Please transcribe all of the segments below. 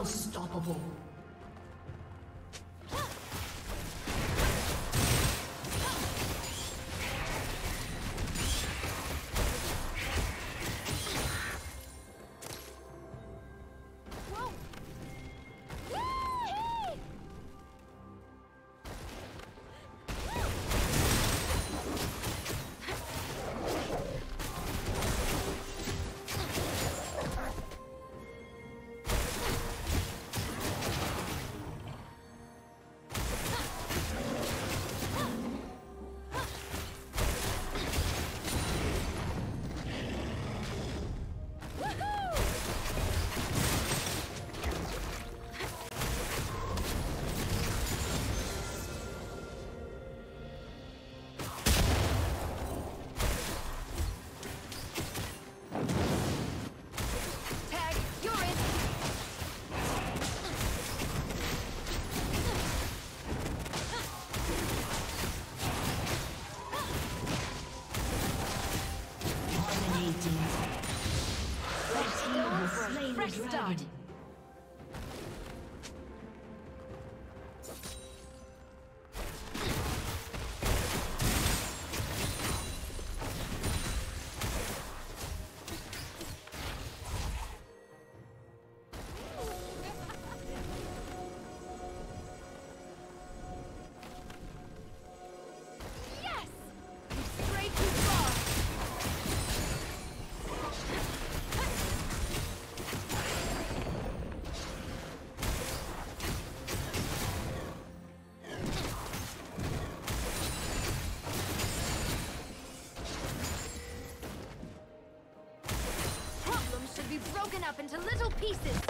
Unstoppable. pieces!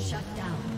Shut down.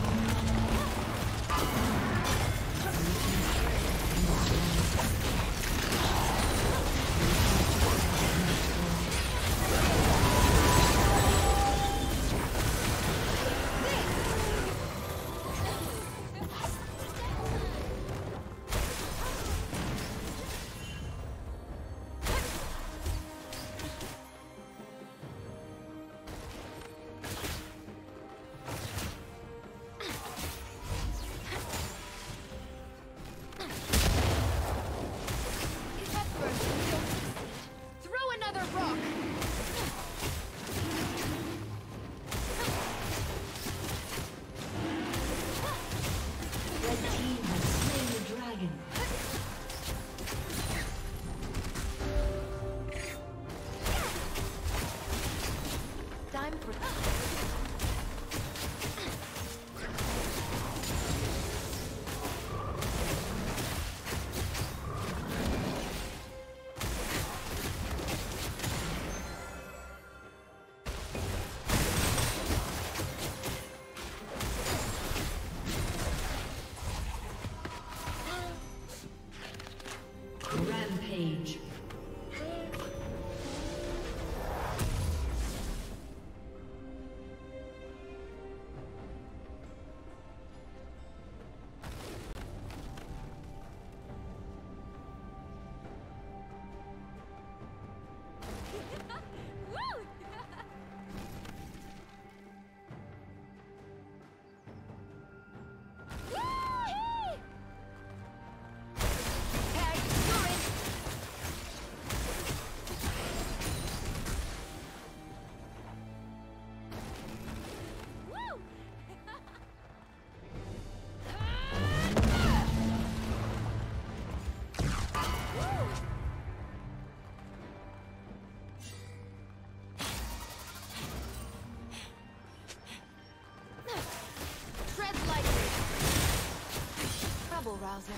Trouble rouser.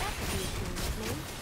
That could be a cool nickname.